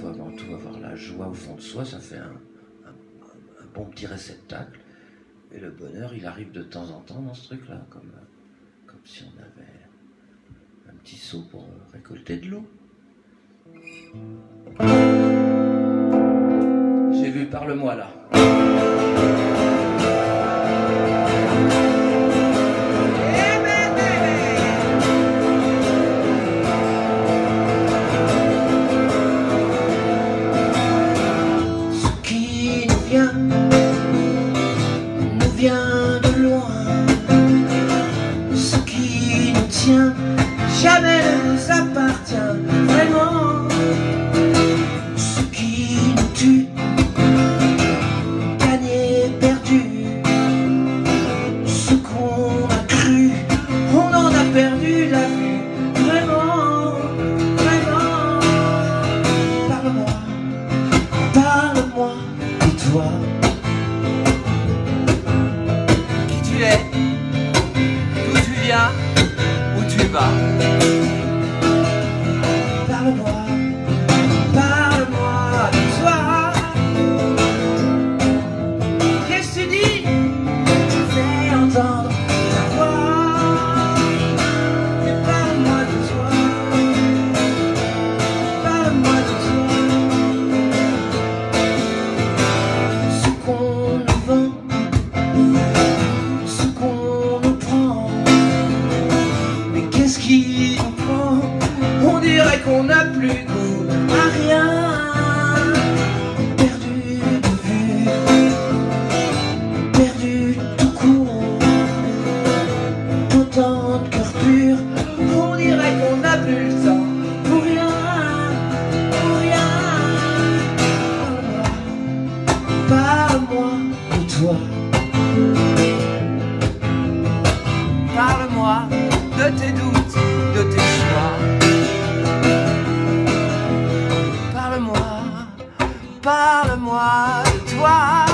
faut avant tout avoir la joie au fond de soi, ça fait un, bon petit réceptacle. Et le bonheur, il arrive de temps en temps dans ce truc-là, comme, comme si on avait un petit seau pour récolter de l'eau. J'ai vu, parle-moi là. Vient de loin. Ce qui nous tient, jamais ne nous appartient de tes doutes, de tes choix. Parle-moi, parle-moi de toi.